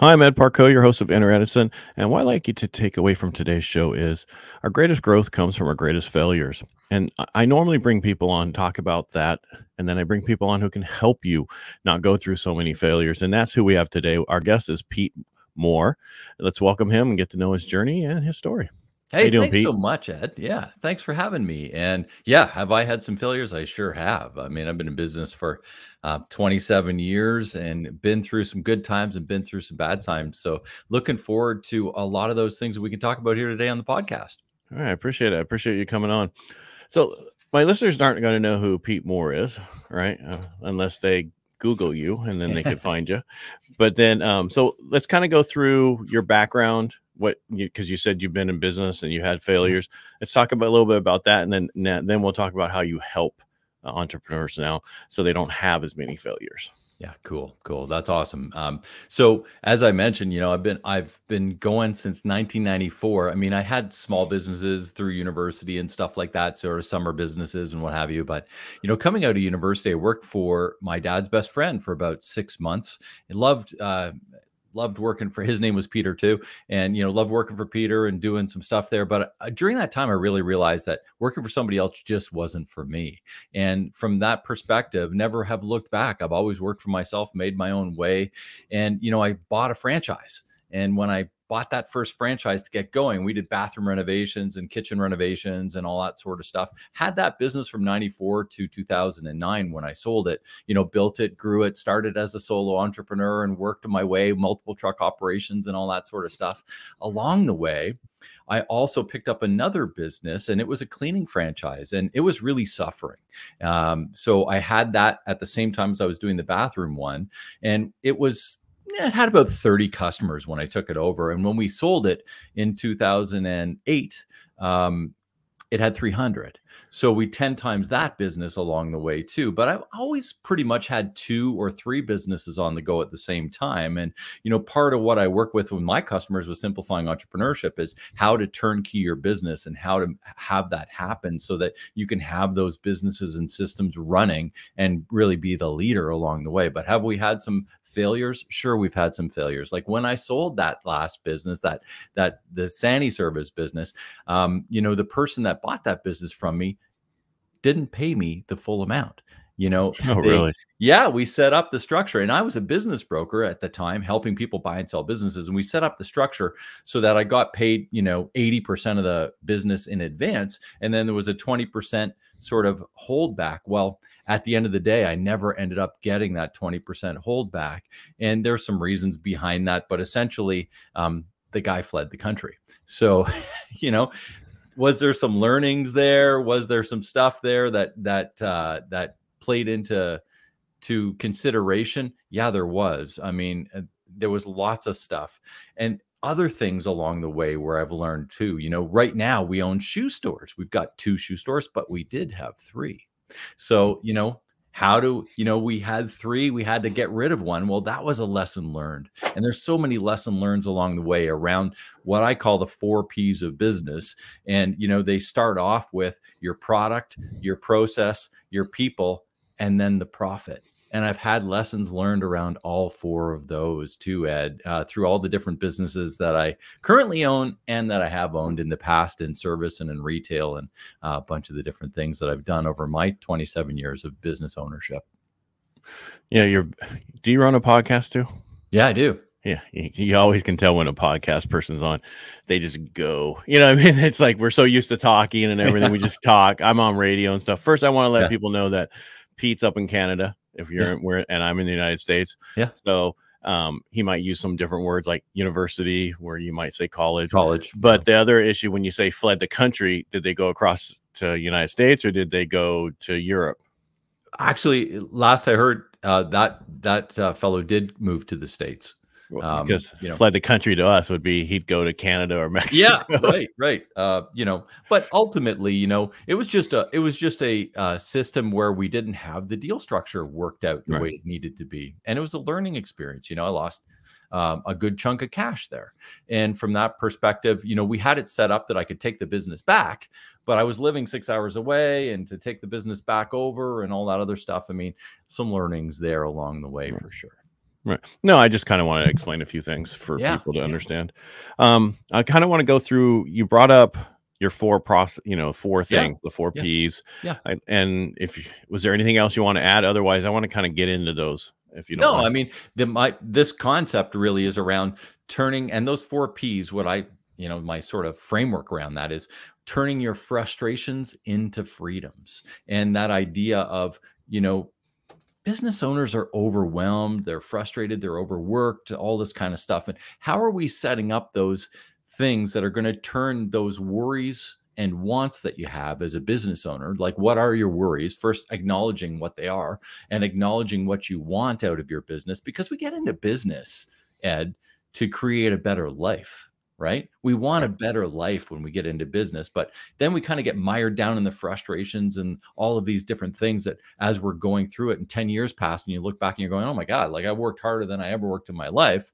Hi, I'm Ed Parcaut, your host of Inner Edison. And what I'd like you to take away from today's show is our greatest growth comes from our greatest failures. And I normally bring people on, talk about that, and then I bring people on who can help you not go through so many failures. And that's who we have today. Our guest is Pete Mohr. Let's welcome him and get to know his journey and his story. Hey, doing, thanks Pete? so much, Ed. Yeah, thanks for having me. And yeah, have I had some failures? I sure have. I mean, I've been in business for uh, 27 years and been through some good times and been through some bad times. So, looking forward to a lot of those things that we can talk about here today on the podcast. All right, I appreciate it. I appreciate you coming on. So, my listeners aren't going to know who Pete Mohr is, right? Uh, unless they Google you and then they could find you. But then, um, so let's kind of go through your background what because you, you, said you've been in business and you had mm-hmm. failures. Let's talk about a little bit about that, and then then we'll talk about how you help entrepreneurs now so they don't have as many failures. Yeah, cool, cool. That's awesome. Um, so as I mentioned, you know, I've been I've been going since 1994. I mean, I had small businesses through university and stuff like that, sort of summer businesses and what have you. But you know, coming out of university, I worked for my dad's best friend for about six months. I loved uh, loved working for his name was Peter too, and you know loved working for Peter and doing some stuff there. But uh, during that time, I really realized that working for somebody else just wasn't for me. And from that perspective, never have looked back. I've always worked for myself, made my own way, and you know I bought a franchise. And when I bought that first franchise to get going. We did bathroom renovations and kitchen renovations and all that sort of stuff. Had that business from 94 to 2009 when I sold it, you know, built it, grew it, started as a solo entrepreneur and worked my way, multiple truck operations and all that sort of stuff. Along the way, I also picked up another business and it was a cleaning franchise and it was really suffering. Um, so I had that at the same time as I was doing the bathroom one. And it was it had about 30 customers when I took it over. And when we sold it in 2008, um, it had 300. So we 10 times that business along the way too. But I've always pretty much had two or three businesses on the go at the same time. And, you know, part of what I work with with my customers with simplifying entrepreneurship is how to turnkey your business and how to have that happen so that you can have those businesses and systems running and really be the leader along the way. But have we had some failures sure we've had some failures like when i sold that last business that that the sani service business um, you know the person that bought that business from didn't pay me the full amount you know oh they, really yeah we set up the structure and i was a business broker at the time helping people buy and sell businesses and we set up the structure so that i got paid you know 80% of the business in advance and then there was a 20% sort of holdback well at the end of the day, I never ended up getting that 20% holdback. And there's some reasons behind that, but essentially, um, the guy fled the country. So, you know, was there some learnings there? Was there some stuff there that that uh, that played into to consideration? Yeah, there was. I mean, uh, there was lots of stuff, and other things along the way where I've learned too. You know, right now we own shoe stores. We've got two shoe stores, but we did have three. So, you know, how do you know we had three we had to get rid of one. Well that was a lesson learned. And there's so many lesson learns along the way around what i call the four p's of business. And you know they start off with your product your process your people and then the profit and I've had lessons learned around all four of those too, Ed, uh, through all the different businesses that I currently own and that I have owned in the past in service and in retail and uh, a bunch of the different things that I've done over my 27 years of business ownership. Yeah, you're. Do you run a podcast too? Yeah, I do. Yeah, you, you, always can tell when a podcast person's on. They just go. You know, I mean, it's like we're so used to talking and everything. we just talk. I'm on radio and stuff. First, I want to let yeah. people know that Pete's up in Canada if you're yeah. where and I'm in the United States. Yeah. So um, he might use some different words like university, where you might say college. College. But the other issue when you say fled the country, did they go across to United States or did they go to Europe? Actually, last I heard, uh, that that uh, fellow did move to the states. Um, because you know, fled the country to us would be he'd go to Canada or Mexico. Yeah, right, right. Uh, you know, but ultimately, you know, it was just a it was just a uh, system where we didn't have the deal structure worked out the right. way it needed to be, and it was a learning experience. You know, I lost um, a good chunk of cash there, and from that perspective, you know, we had it set up that I could take the business back, but I was living six hours away, and to take the business back over and all that other stuff. I mean, some learnings there along the way right. for sure. Right. No, I just kind of want to explain a few things for Yeah, people to yeah. understand. Um, I kind of want to go through. You brought up your four process, you know, four Yeah, things, the four yeah, P's. yeah. I, and if you- was there anything else you want to add? Otherwise, I want to kind of get into those if you don't No, mind. I mean, the my this concept really is around turning and those four P's. What I, you know, my sort of framework around that is turning your frustrations into freedoms, and that idea of you know, business owners are overwhelmed, they're frustrated, they're overworked, all this kind of stuff. And how are we setting up those things that are going to turn those worries and wants that you have as a business owner? Like, what are your worries? First, acknowledging what they are and acknowledging what you want out of your business because we get into business, Ed, to create a better life. Right. We want a better life when we get into business, but then we kind of get mired down in the frustrations and all of these different things that as we're going through it and 10 years pass and you look back and you're going, oh my God, like I worked harder than I ever worked in my life.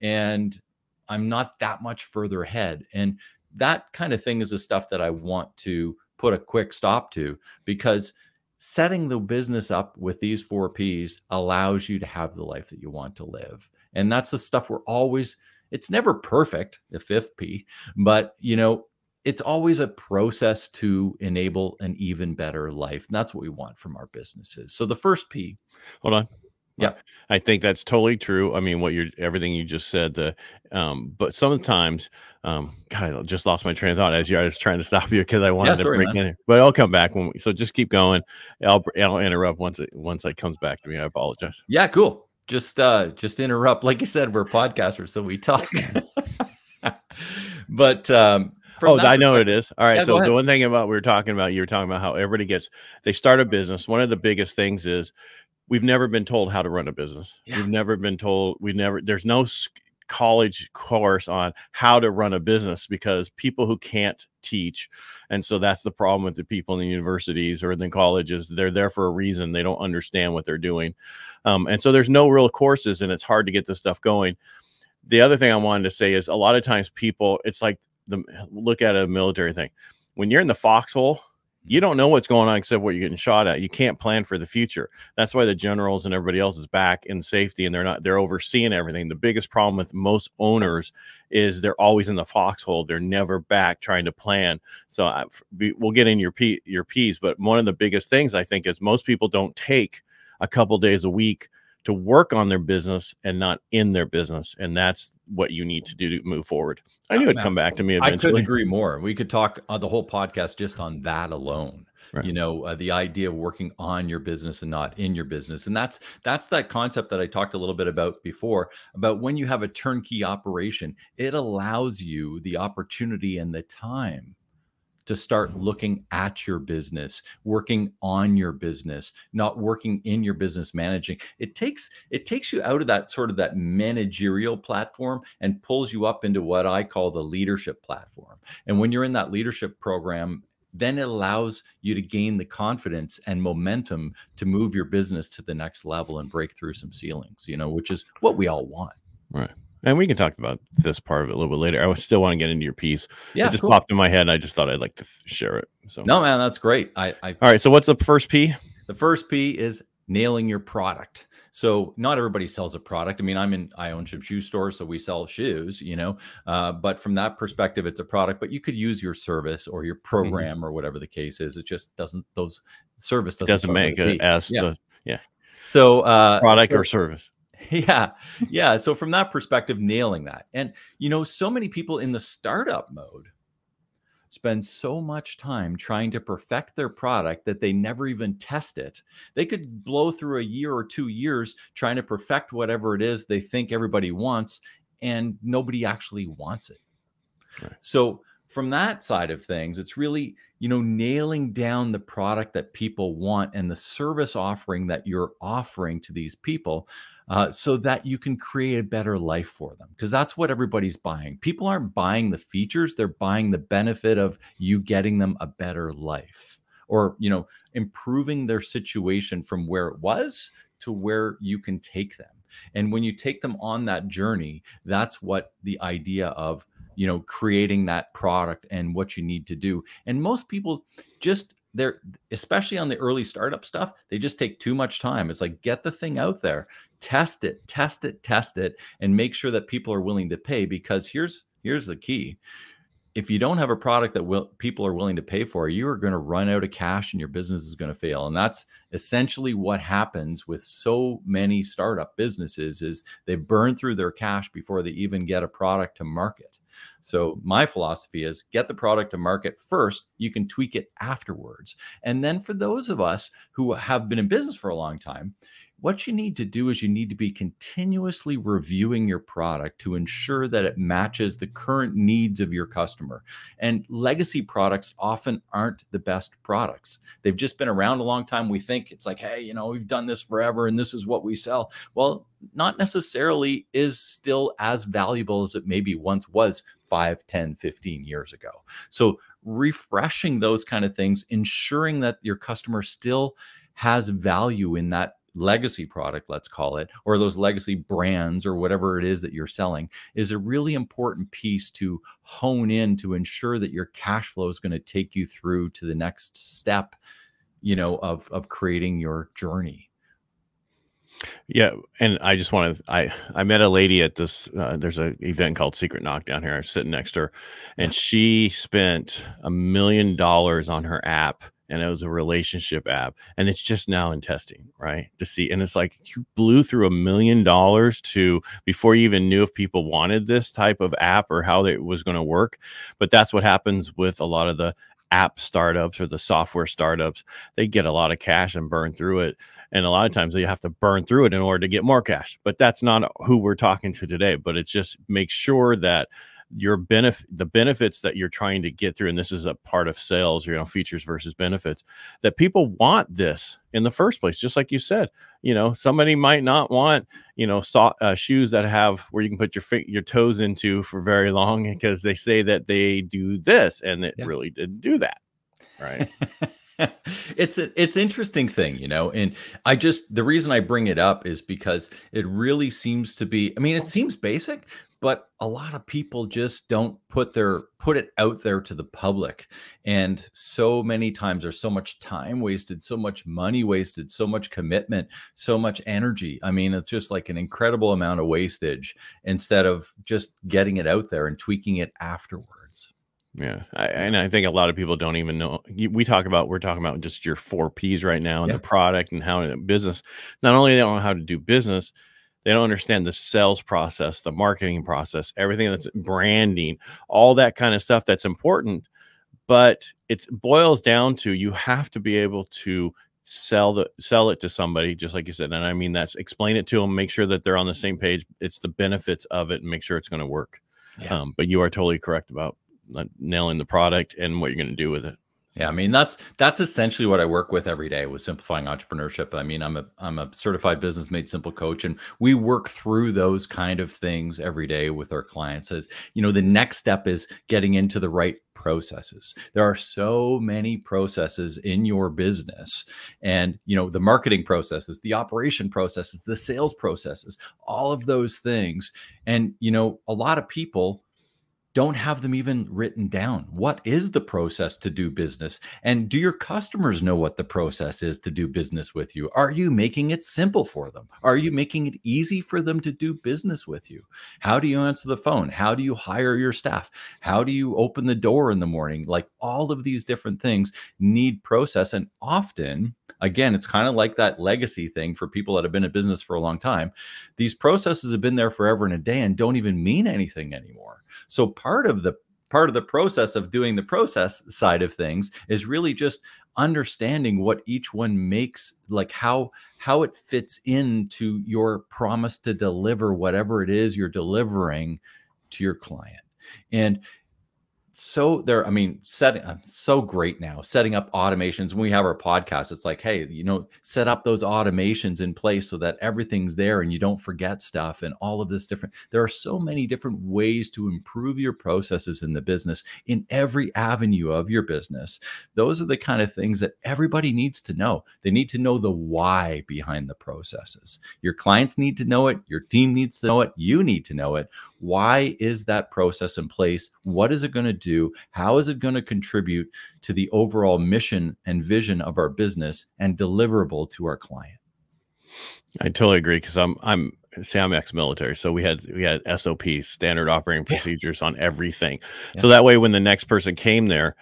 And I'm not that much further ahead. And that kind of thing is the stuff that I want to put a quick stop to because setting the business up with these four P's allows you to have the life that you want to live. And that's the stuff we're always, it's never perfect, the fifth P, but you know, it's always a process to enable an even better life. And that's what we want from our businesses. So the first P, Hold on. Yeah. I think that's totally true. I mean, what you're everything you just said. The um, but sometimes, um, God, I just lost my train of thought as you. I was trying to stop you because I wanted to sorry, break man. in, but I'll come back when. We, so just keep going. I'll I'll interrupt once it once it comes back to me. I apologize. Yeah, cool. Just uh just interrupt. Like you said, we're podcasters, so we talk. but um Oh, I know what it is. All right. Yeah, so the one thing about we were talking about, you were talking about how everybody gets they start a business. One of the biggest things is we've never been told how to run a business. Yeah. We've never been told. We never. There's no college course on how to run a business because people who can't teach, and so that's the problem with the people in the universities or in the colleges. They're there for a reason. They don't understand what they're doing, um, and so there's no real courses, and it's hard to get this stuff going. The other thing I wanted to say is a lot of times people, it's like the look at a military thing. When you're in the foxhole, you don't know what's going on except what you're getting shot at. You can't plan for the future. That's why the generals and everybody else is back in safety and they're not they're overseeing everything. The biggest problem with most owners is they're always in the foxhole. They're never back trying to plan. So uh, I, we- we'll get in your P, your P's, but one of the biggest things I think is most people don't take a couple days a week to work on their business and not in their business, and that's what you need to do to move forward. I knew Uh, it'd come back to me eventually. I couldn't agree more. We could talk uh, the whole podcast just on that alone. Right. You know, uh, the idea of working on your business and not in your business, and that's that's that concept that I talked a little bit about before. About when you have a turnkey operation, it allows you the opportunity and the time to start looking at your business, working on your business, not working in your business managing. It takes it takes you out of that sort of that managerial platform and pulls you up into what I call the leadership platform. And when you're in that leadership program, then it allows you to gain the confidence and momentum to move your business to the next level and break through some ceilings, you know, which is what we all want. And we can talk about this part of it a little bit later. I still want to get into your piece. Yeah, it just cool. popped in my head. And I just thought I'd like to share it. So, No, man, that's great. I, I all right. So, what's the first P? The first P is nailing your product. So not everybody sells a product. I mean, I'm in, I own some shoe store, so we sell shoes, you know. Uh, but from that perspective, it's a product. But you could use your service or your program or whatever the case is. It just doesn't those service doesn't, doesn't make with a P. S Yeah. to So uh, product so- or service. yeah yeah so from that perspective nailing that and you know so many people in the startup mode spend so much time trying to perfect their product that they never even test it they could blow through a year or two years trying to perfect whatever it is they think everybody wants and nobody actually wants it Right. so from that side of things it's really you know nailing down the product that people want and the service offering that you're offering to these people uh, so that you can create a better life for them because that's what everybody's buying. People aren't buying the features they're buying the benefit of you getting them a better life or you know improving their situation from where it was to where you can take them. And when you take them on that journey that's what the idea of you know creating that product and what you need to do. And most people just they're especially on the early startup stuff, they just take too much time. It's like get the thing out there, test it, test it, test it, and make sure that people are willing to pay. Because here's here's the key if you don't have a product that will, people are willing to pay for, you are going to run out of cash and your business is going to fail. And that's essentially what happens with so many startup businesses is they burn through their cash before they even get a product to market. So my philosophy is get the product to market first, you can tweak it afterwards. And then for those of us who have been in business for a long time, what you need to do is you need to be continuously reviewing your product to mm-hmm. ensure that it matches the current needs of your customer. And legacy products often aren't the best products. They've just been around a long time. We think it's like, hey, you know, we've done this forever and this is what we sell. Well, not necessarily is still as valuable as it maybe once was 5, 10, 15 years ago. So refreshing those kind of things, ensuring that your customer still has value in that legacy product, let's call it, or those legacy brands or whatever it is that you're selling is a really important piece to hone in to ensure that your cash flow is going to take you through to the next step, you know, of of creating your journey. Yeah, and I just want to. I I met a lady at this. Uh, there's a event called Secret Knockdown here. I'm sitting next to her, and she spent a million dollars on her app and it was a relationship app and it's just now in testing right to see and it's like you blew through a million dollars to before you even knew if people wanted this type of app or how it was going to work but that's what happens with a lot of the app startups or the software startups. They get a lot of cash and burn through it and a lot of times you have to burn through it in order to get more cash but that's not who we're talking to today but it's just make sure that your benefit the benefits that you're trying to get through and this is a part of sales you know features versus benefits that people want this in the first place just like you said you know somebody might not want you know so, uh, shoes that have where you can put your feet, your toes into for very long because they say that they do this and it yeah. really didn't do that right it's a, it's interesting thing, you know, and I just the reason I bring it up is because it really seems to be. I mean, it seems basic, but a lot of people just don't put their put it out there to the public. And so many times there's so much time wasted so much money wasted so much commitment so much energy. I mean it's just like an incredible amount of wastage instead of just getting it out there and tweaking it afterwards. Yeah I, and i think a lot of people don't even know we talk about we're talking about just your four p's right now and yeah. the product and how business. Not only they don't know how to do business they don't understand the sales process, the marketing process, everything that's branding, all that kind of stuff that's important. But it boils down to you have to be able to sell the sell it to somebody just like you said and i mean that's explain it to them make sure that they're on the same page it's the benefits of it and make sure it's going to work yeah. um, but you are totally correct about nailing the product and what you're going to do with it yeah, I mean that's that's essentially what I work with every day with simplifying entrepreneurship. I mean, I'm a I'm a certified business made simple coach and we work through those kind of things every day with our clients. As you know, the next step is getting into the right processes. There are so many processes in your business and you know, the marketing processes, the operation processes, the sales processes, all of those things. And you know, a lot of people don't have them even written down. What is the process to do business? And do your customers know what the process is to do business with you? Are you making it simple for them? Are you making it easy for them to do business with you? How do you answer the phone? How do you hire your staff? How do you open the door in the morning? Like all of these different things need process. And often, again, it's kind of like that legacy thing for people that have been in business for a long time. These processes have been there forever and a day and don't even mean anything anymore. So part of the part of the process of doing the process side of things is really just understanding what each one makes like how how it fits into your promise to deliver whatever it is you're delivering to your client. And so there i mean setting uh, so great now setting up automations. When we have our podcast it's like hey you know set up those automations in place so that everything's there and you don't forget stuff and all of this different. There are so many different ways to improve your processes in the business in every avenue of your business. Those are the kind of things that everybody needs to know. They need to know the why behind the processes. Your clients need to know it. Your team needs to know it. You need to know it. Why is that process in place? What is it going to do? How is it going to contribute to the overall mission and vision of our business and deliverable to our client? I totally agree because I'm I'm say I'm ex-military, so we had we had SOPs, standard operating procedures yeah. on everything. Yeah. So that way, when the next person came there,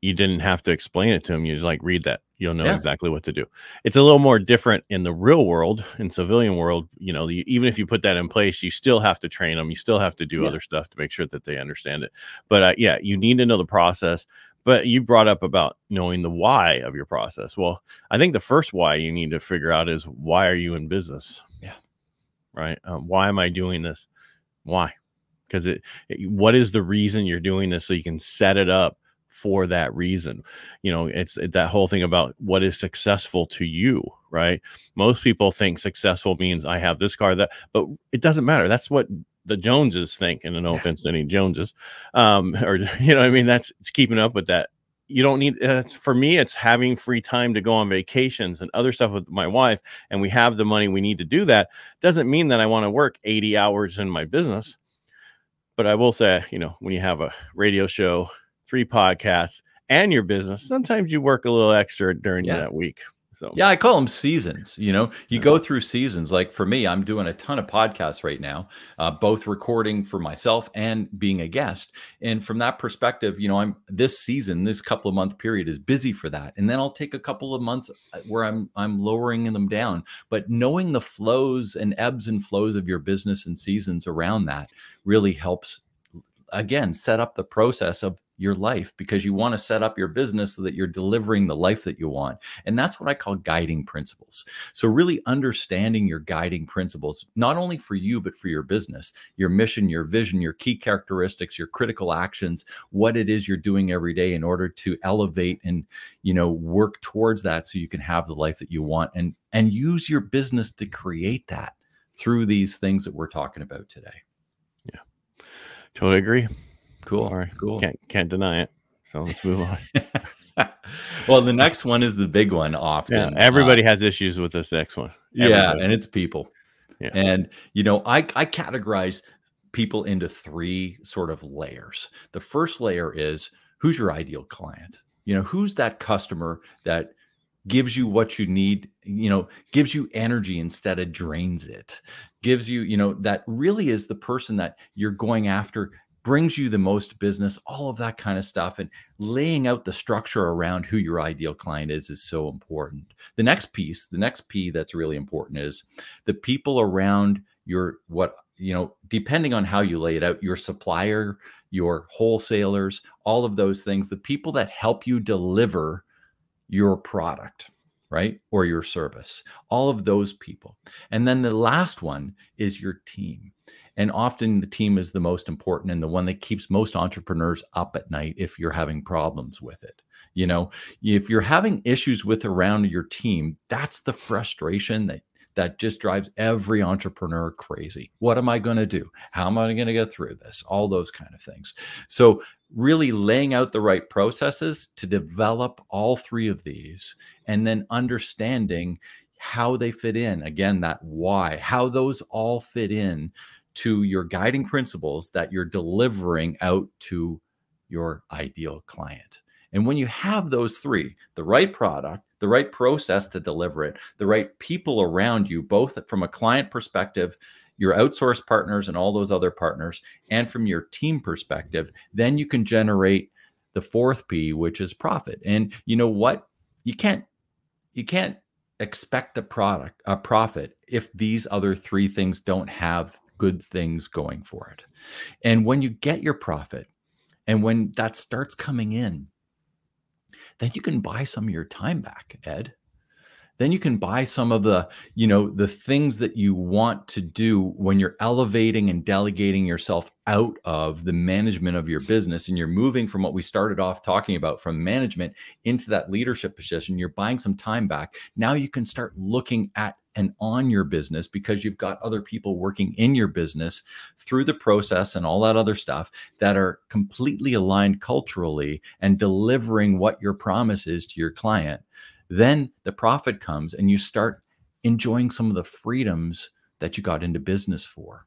you didn't have to explain it to them. You just like read that. You'll know yeah. exactly what to do. It's a little more different in the real world, in civilian world. You know, the, even if you put that in place, you still have to train them. You still have to do yeah. other stuff to make sure that they understand it. But uh, yeah, you need to know the process. But you brought up about knowing the why of your process. Well, I think the first why you need to figure out is why are you in business? Yeah. Right. Um, why am I doing this? Why? Because it, it, what is the reason you're doing this so you can set it up for that reason. You know, it's that whole thing about what is successful to you, right? Most people think successful means I have this car, that, but it doesn't matter. That's what the Joneses think, and no offense to any Joneses, um, or you know, I mean, that's it's keeping up with that. You don't need. It's for me. It's having free time to go on vacations and other stuff with my wife, and we have the money we need to do that. Doesn't mean that I want to work eighty hours in my business, but I will say, you know, when you have a radio show three podcasts, and your business, sometimes you work a little extra during yeah. that week. So yeah, I call them seasons. You know, you go through seasons. Like for me, I'm doing a ton of podcasts right now, uh, both recording for myself and being a guest. And from that perspective, you know, I'm this season, this couple of month period is busy for that. And then I'll take a couple of months uh, where I'm I'm lowering them down. But knowing the flows and ebbs and flows of your business and seasons around that really helps again set up the process of your life because you want to set up your business so that you're delivering the life that you want. And that's what I call guiding principles. So, really understanding your guiding principles, not only for you, but for your business, your mission, your vision, your key characteristics, your critical actions, what it is you're doing every day in order to elevate and, you know, work towards that so you can have the life that you want and, and use your business to create that through these things that we're talking about today. Totally agree. Cool. All right. Cool. Can't can't deny it. So let's move on. well, the next one is the big one. Often, yeah, everybody uh, has issues with this next one. Everybody. Yeah, and it's people. Yeah. And you know, I I categorize people into three sort of layers. The first layer is who's your ideal client. You know, who's that customer that gives you what you need you know gives you energy instead of drains it gives you you know that really is the person that you're going after brings you the most business, all of that kind of stuff. And laying out the structure around who your ideal client is is so important. The next piece, the next P that's really important is the people around your what, you know, depending on how you lay it out, your supplier, your wholesalers, all of those things, the people that help you deliver your product right? Or your service, all of those people. And then the last one is your team. And often the team is the most important and the one that keeps most entrepreneurs up at night if you're having problems with it. You know, if you're having issues with around your team, that's the frustration that that just drives every entrepreneur crazy. What am I going to do? How am I going to get through this? All those kind of things. So, really laying out the right processes to develop all three of these and then understanding how they fit in. Again, that why, how those all fit in to your guiding principles that you're delivering out to your ideal client. And when you have those three, the right product, the right process to deliver it, the right people around you, both from a client perspective, your outsourced partners and all those other partners, and from your team perspective, then you can generate the fourth P, which is profit. And you know what? You can't you can't expect a product, a profit if these other three things don't have good things going for it. And when you get your profit and when that starts coming in, then you can buy some of your time back, Ed. Then you can buy some of the, you know, the things that you want to do when you're elevating and delegating yourself out of the management of your business and you're moving from what we started off talking about from management into that leadership position. You're buying some time back. Now you can start looking at and on your business because you've got other people working in your business through the process and all that other stuff that are completely aligned culturally and delivering what your promise is to your client. Then the profit comes and you start enjoying some of the freedoms that you got into business for.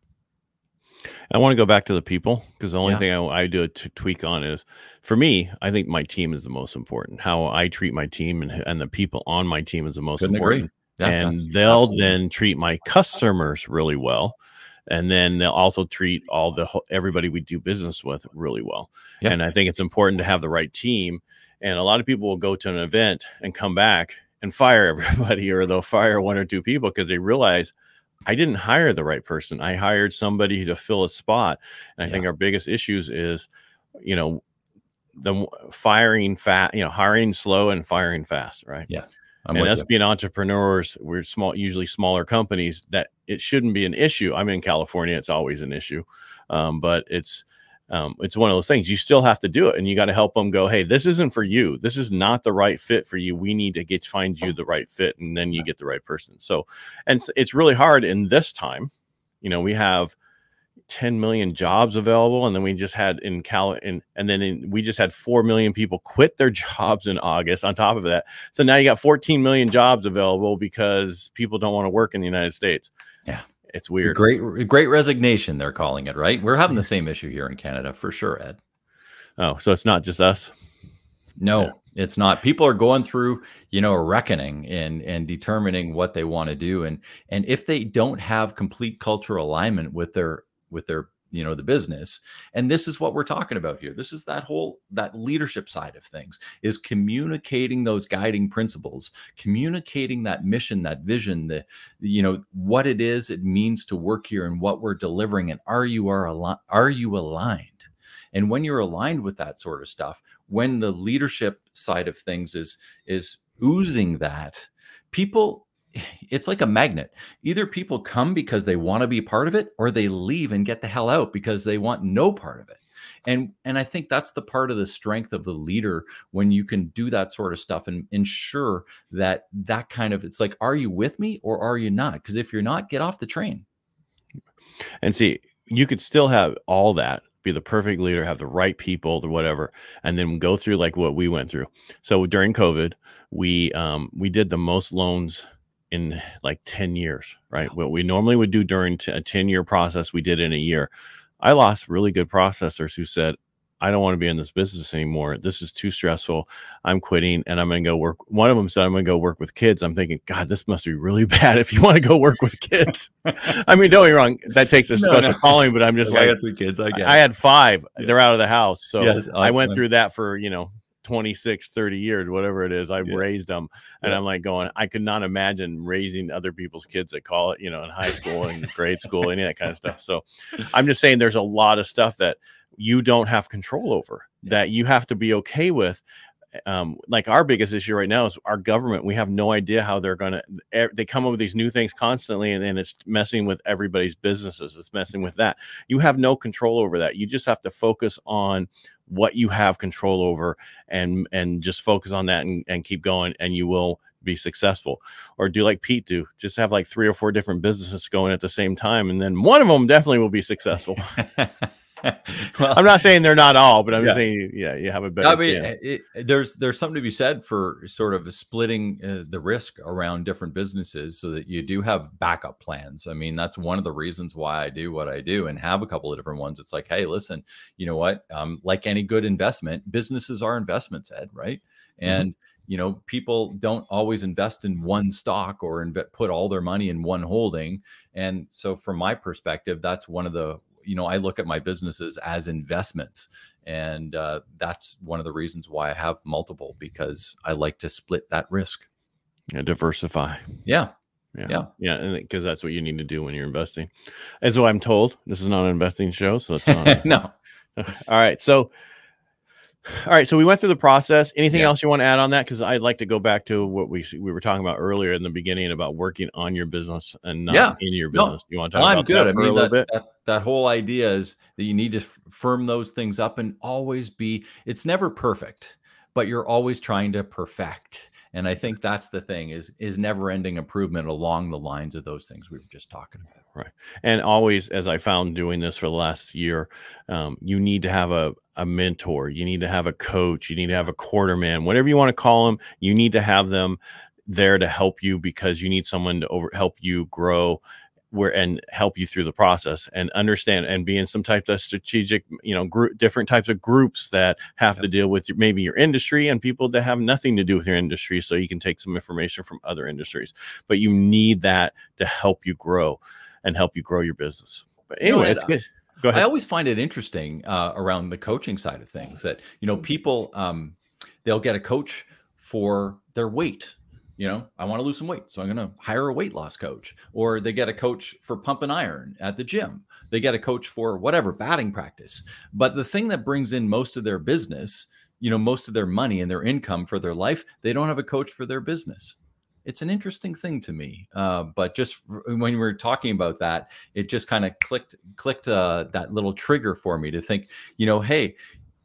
I want to go back to the people because the only Yeah. thing I, I do a t- tweak on is for me, I think my team is the most important. How I treat my team and, and the people on my team is the most Couldn't important. agree. Yeah, and they'll absolutely- then treat my customers really well. And then they'll also treat all the everybody we do business with really well. Yep. And I think it's important to have the right team. And a lot of people will go to an event and come back and fire everybody, or they'll fire one or two people because they realize I didn't hire the right person. I hired somebody to fill a spot. And I Yeah. think our biggest issues is, you know, the firing fast, you know, hiring slow and firing fast, right? I'm and us you. being entrepreneurs, we're small, usually smaller companies that it shouldn't be an issue. I'm in California; it's always an issue, um, but it's um, it's one of those things. You still have to do it, and you got to help them go. Hey, this isn't for you. This is not the right fit for you. We need to get find you the right fit, and then you get the right person. So, and it's, it's really hard in this time. You know, we have 10 million jobs available and then we just had in cal in, and then in, we just had 4 million people quit their jobs in august on top of that so now you got 14 million jobs available because people don't want to work in the united states Yeah. it's weird Great, great resignation. They're calling it, right? We're having the same issue here in Canada for sure, Ed. oh so it's not just us No, Yeah. it's not. People are going through, you know, a reckoning and and determining what they want to do, and and if they don't have complete cultural alignment with their with their you know the business and this is what we're talking about here. This is that whole that leadership side of things is communicating those guiding principles communicating that mission that vision the you know what it is it means to work here and what we're delivering and are you are ali- are you aligned? And when you're aligned with that sort of stuff when the leadership side of things is is oozing that people it's like a magnet. Either people come because they want to be part of it or they leave and get the hell out because they want no part of it. And and i think that's the part of the strength of the leader when you can do that sort of stuff and ensure that that kind of it's like are you with me or are you not? Because if you're not get off the train. And see you could still have all that be the perfect leader have the right people or whatever and then go through like what we went through. So during covid we um we did the most loans in like 10 years right what we normally would do during t- a 10 year process we did in a year i lost really good processors who said i don't want to be in this business anymore this is too stressful i'm quitting and i'm going to go work one of them said i'm going to go work with kids i'm thinking god this must be really bad if you want to go work with kids i mean don't get me wrong that takes a No, special no. calling but i'm just like I got three kids i I had five. Yeah. They're out of the house. So Yes, I went through that for, you know, 26, 30 years, whatever it is. I've Yeah. raised them. And Yeah. I'm like going, I could not imagine raising other people's kids that call it, you know, in high school and grade school, any of that kind of stuff. So I'm just saying there's a lot of stuff that you don't have control over that you have to be okay with. Um, like our biggest issue right now is our government. We have no idea how they're going to, they come up with these new things constantly and then it's messing with everybody's businesses. It's messing with that you have no control over that you just have to focus on what you have control over and and just focus on that and, and keep going and you will be successful. Or do like pete do just have like three or four different businesses going at the same time and then one of them definitely will be successful well, i'm not saying they're not all but i'm Yeah. saying yeah you have a better I mean, it, it- there's there's something to be said for sort of splitting uh, the risk around different businesses so that you do have backup plans. I mean, that's one of the reasons why I do what I do and have a couple of different ones. It's like, hey, listen, you know what? Um, like any good investment, businesses are investments, Ed, right? And you know, people don't always invest in one stock or put all their money in one holding. And so, from my perspective, that's one of the you know, I look at my businesses as investments. And uh, that's one of the reasons why I have multiple because I like to split that risk. yeah, diversify Yeah. yeah Yeah. yeah because that's what you need to do when you're investing and so i'm told this is not an investing show so it's not no. all right so all right so we went through the process anything Yeah. else you want to add on that because i'd like to go back to what we we were talking about earlier in the beginning about working on your business and not Yeah. in your No. business you want to talk Well, I'm good. that I for a mean, little that, bit that, that whole idea is that you need to firm those things up and always be, it's never perfect, but you're always trying to perfect. And I think that's the thing is, is never ending improvement along the lines of those things we were just talking about. And always as i found doing this for the last year um, you need to have a, a mentor you need to have a coach you need to have a quarterman whatever you want to call them you need to have them there to help you because you need someone to over help you grow where and help you through the process and understand and be in some type of strategic you know group different types of groups that have yep. to deal with your, maybe your industry and people that have nothing to do with your industry so you can take some information from other industries. But you need that to help you grow and help you grow your business but anyway know, it's good Go ahead. I always find it interesting uh, around the coaching side of things that you know people um, they'll get a coach for their weight you know, I want to lose some weight. So I'm going to hire a weight loss coach. Or they get a coach for pump and iron at the gym. They get a coach for whatever, batting practice. But the thing that brings in most of their business, you know, most of their money and their income for their life, they don't have a coach for their business. It's an interesting thing to me. Uh, but just when we were talking about that, it just kind of clicked, clicked uh, that little trigger for me to think, you know, hey,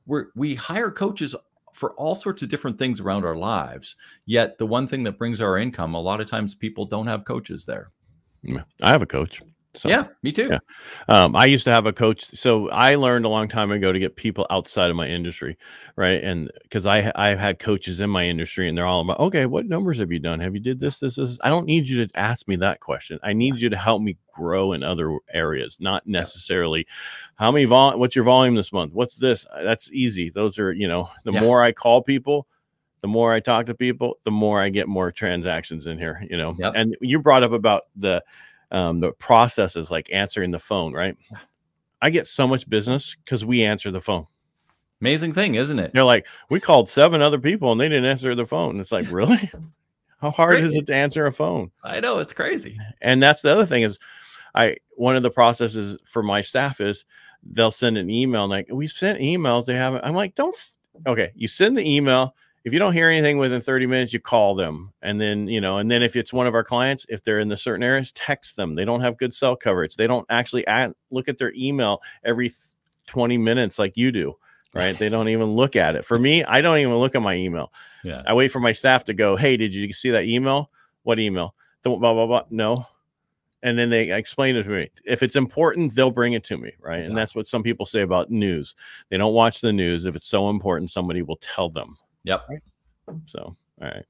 we're, we hire coaches for all sorts of different things around our lives. Yet the one thing that brings our income, a lot of times people don't have coaches there. I have a coach. So, yeah, me too. Yeah. Um, I used to have a coach. So I learned a long time ago to get people outside of my industry, right? And because I I've had coaches in my industry, and they're all about, okay, what numbers have you done? Have you did this, this, this? I don't need you to ask me that question. I need you to help me grow in other areas, not necessarily how many vol. What's your volume this month? What's this? That's easy. Those are you know, the yeah. more I call people, the more I talk to people, the more I get more transactions in here, you know. Yep. And you brought up about the um, the processes like answering the phone, right? I get so much business because we answer the phone. Amazing thing, isn't it? They're like, we called seven other people and they didn't answer the phone. It's like, really? How hard is it to answer a phone? I know it's crazy. And that's the other thing is I one of the processes for my staff is they'll send an email like we sent emails, they haven't. I'm like, don't okay, you send the email, if you don't hear anything within 30 minutes, you call them. And then, you know, and then if it's one of our clients, if they're in the certain areas, text them. They don't have good cell coverage. They don't actually add, look at their email every 20 minutes like you do. Right. they don't even look at it. For me, I don't even look at my email. Yeah. I wait for my staff to go, Hey, did you see that email? What email? Don't blah, blah, blah. No. And then they explain it to me. If it's important, they'll bring it to me. Right. Exactly. And that's what some people say about news. They don't watch the news. If it's so important, somebody will tell them Yep. So, all right.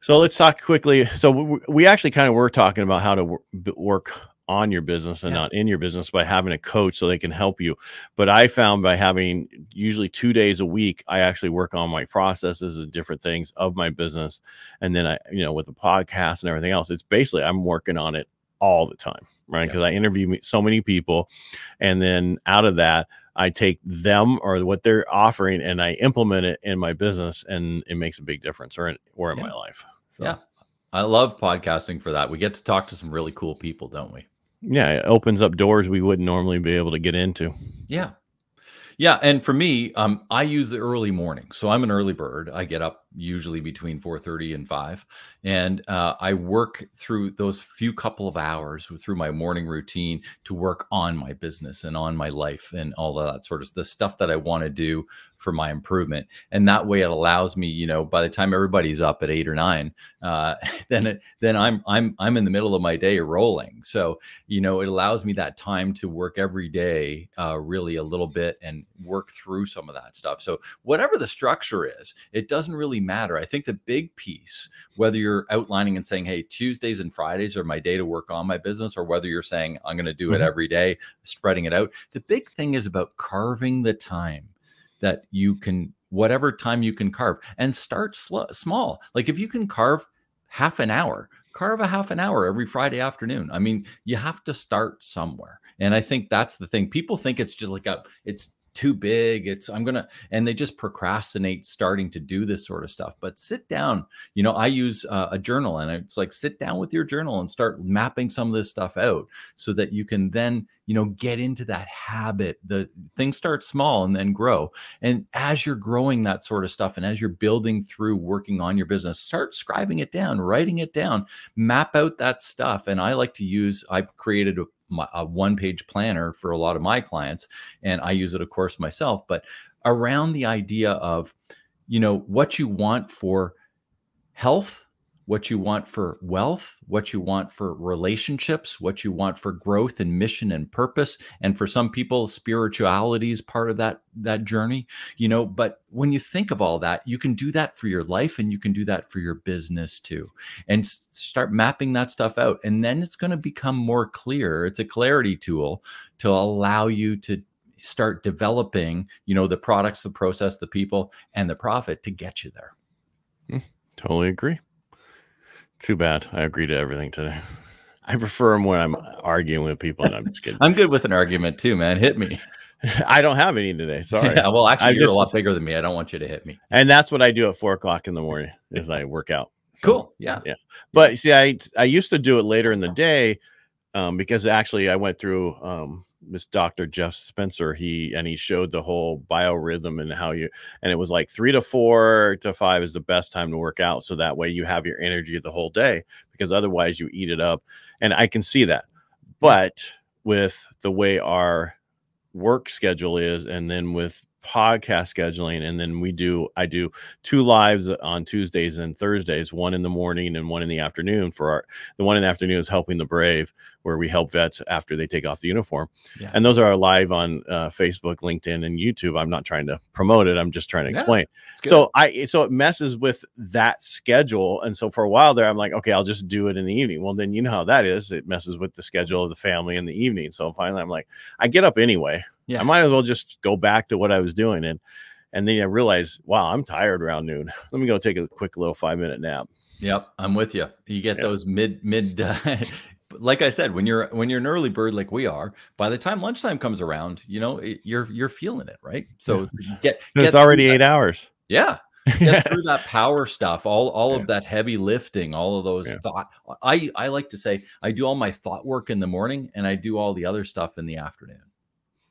So let's talk quickly. So we actually kind of were talking about how to work on your business and yeah. not in your business by having a coach so they can help you. But I found by having usually two days a week, I actually work on my processes and different things of my business. And then I, you know, with the podcast and everything else, it's basically I'm working on it all the time, right? Because yeah. I interview so many people. And then out of that, I take them or what they're offering and I implement it in my business, and it makes a big difference, or in, or in yeah. my life. So. Yeah, I love podcasting for that. We get to talk to some really cool people, don't we? Yeah, it opens up doors we wouldn't normally be able to get into. Yeah, yeah, and for me, um, I use the early morning, so I'm an early bird. I get up usually between 4:30 and 5, and uh, I work through those few couple of hours through my morning routine to work on my business and on my life and all of that sort of the stuff that I want to do for my improvement. And that way, it allows me, you know, by the time everybody's up at eight or nine, uh, then it, then I'm I'm I'm in the middle of my day rolling. So you know, it allows me that time to work every day, uh, really a little bit, and work through some of that stuff. So whatever the structure is, it doesn't really matter. I think the big piece, whether you're outlining and saying, "Hey, Tuesdays and Fridays are my day to work on my business," or whether you're saying, "I'm going to do it mm-hmm. every day," spreading it out. The big thing is about carving the time that you can whatever time you can carve and start small like if you can carve half an hour carve a half an hour every friday afternoon i mean you have to start somewhere and i think that's the thing people think it's just like a it's too big it's i'm gonna and they just procrastinate starting to do this sort of stuff but sit down you know i use uh, a journal and it's like sit down with your journal and start mapping some of this stuff out so that you can then you know get into that habit the things start small and then grow and as you're growing that sort of stuff and as you're building through working on your business start scribing it down writing it down map out that stuff and i like to use i've created a my, a one page planner for a lot of my clients. And I use it, of course, myself, but around the idea of, you know, what you want for health, what you want for wealth, what you want for relationships, what you want for growth and mission and purpose. And for some people, spirituality is part of that that journey, you know. But when you think of all that, you can do that for your life and you can do that for your business too. And start mapping that stuff out. And then it's going to become more clear. It's a clarity tool to allow you to start developing, you know, the products, the process, the people, and the profit to get you there. Mm, totally agree. Too bad. I agree to everything today. I prefer them when I'm arguing with people, and I'm just kidding. I'm good with an argument too, man. Hit me. I don't have any today. Sorry. Yeah, well, actually, I you're just, a lot bigger than me. I don't want you to hit me. And that's what I do at four o'clock in the morning. Is I work out. So, cool. Yeah. Yeah. But see, I I used to do it later in the day, um, because actually I went through um this Dr. Jeff Spencer. He and he showed the whole biorhythm and how you and it was like three to four to five is the best time to work out. So that way you have your energy the whole day because otherwise you eat it up. And I can see that. But with the way our work schedule is, and then with podcast scheduling and then we do i do two lives on tuesdays and thursdays one in the morning and one in the afternoon for our the one in the afternoon is helping the brave where we help vets after they take off the uniform. Yeah. and those are our live on uh, facebook linkedin and youtube. I'm not trying to promote it. I'm just trying to explain. yeah, so i so it messes with that schedule. And so for a while there i'm like okay i'll just do it in the evening. Well then you know how that is. It messes with the schedule of the family in the evening. So finally i'm like i get up anyway yeah. I might as well just go back to what I was doing. And and then I realized, wow, I'm tired around noon. Let me go take a quick little five minute nap. Yep, I'm with you. You get those mid mid. Uh, like I said, when you're when you're an early bird like we are, by the time lunchtime comes around, you know you're you're feeling it, right? So yeah. get, get it's already eight hours. Yeah, get through that power stuff, all all yeah. of that heavy lifting, all of those yeah. thought. I I like to say I do all my thought work in the morning, and I do all the other stuff in the afternoon.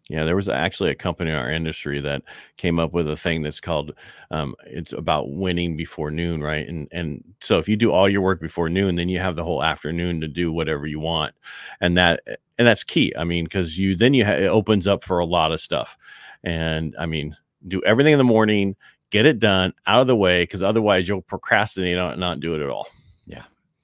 Yeah, there was actually a company in our industry that came up with a thing that's called um, it's about winning before noon, right? And and so if you do all your work before noon, then you have the whole afternoon to do whatever you want, and that and that's key. I mean, because you then you it opens up for a lot of stuff, and I mean, do everything in the morning, get it done out of the way, because otherwise you'll procrastinate on and not do it at all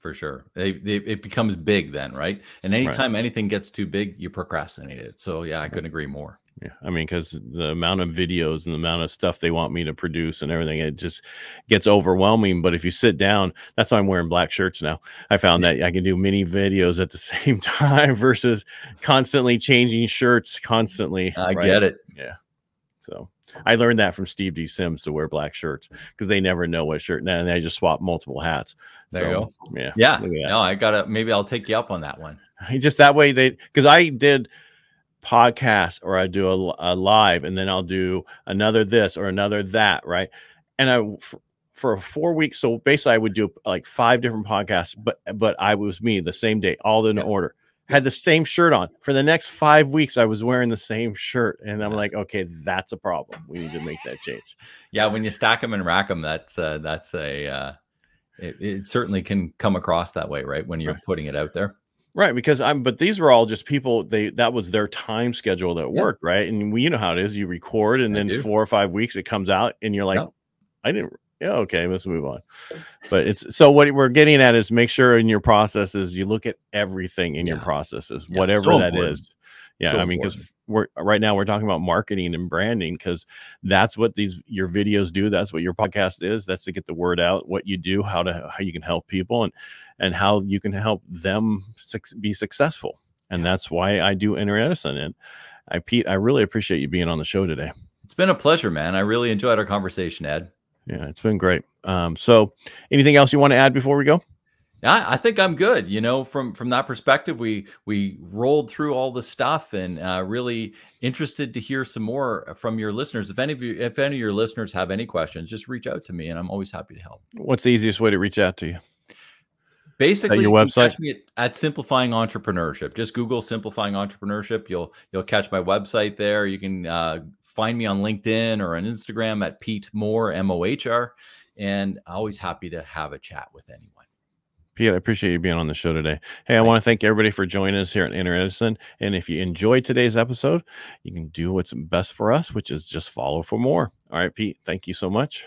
for sure. They, they, it becomes big then, right? And anytime right. anything gets too big, you procrastinate it. So yeah, I couldn't agree more. Yeah, I mean, because the amount of videos and the amount of stuff they want me to produce and everything, it just gets overwhelming. But if you sit down, that's why I'm wearing black shirts now. I found that I can do many videos at the same time versus constantly changing shirts constantly. I right? get it. Yeah. So I learned that from Steve D. Sims to wear black shirts because they never know what shirt. And I just swap multiple hats. There so, you go. Yeah. Yeah. No, I gotta maybe I'll take you up on that one. Just that way they because I did podcast or I do a, a, live and then I'll do another this or another that, right? And I for, for four weeks, so basically I would do like five different podcasts, but but I was me the same day, all in yeah. order had the same shirt on for the next five weeks. I was wearing the same shirt, and I'm like, okay, that's a problem. We need to make that change. Yeah, when you stack them and rack them, that's uh, that's a uh, it, it, certainly can come across that way, right? When you're right. putting it out there, right? Because I'm, but these were all just people. They that was their time schedule that yeah. worked, right? And we, you know how it is. You record, and I then do. four or five weeks it comes out, and you're like, no. I didn't yeah, okay, let's move on. But it's so what we're getting at is make sure in your processes you look at everything in yeah. your processes, yeah, whatever so that important. is. Yeah, so I mean, because we're right now we're talking about marketing and branding because that's what these your videos do. That's what your podcast is. That's to get the word out, what you do, how to how you can help people, and and how you can help them su- be successful. And yeah. that's why I do Inner Edison. And I Pete, I really appreciate you being on the show today. It's been a pleasure, man. I really enjoyed our conversation, Ed. Yeah, it's been great. Um, so anything else you want to add before we go? Yeah, I think I'm good. You know, from from that perspective, we we rolled through all the stuff, and uh, really interested to hear some more from your listeners. If any of you, if any of your listeners have any questions, just reach out to me, and I'm always happy to help. What's the easiest way to reach out to you? Basically, your website at, at simplifying entrepreneurship. Just Google simplifying entrepreneurship. You'll you'll catch my website there. You can uh, find me on LinkedIn or on Instagram at Pete Mohr, M O H R. And always happy to have a chat with anyone. Pete, I appreciate you being on the show today. Hey, I want to thank everybody for joining us here at Inner Edison. And if you enjoyed today's episode, you can do what's best for us, which is just follow for more. All right, Pete, thank you so much.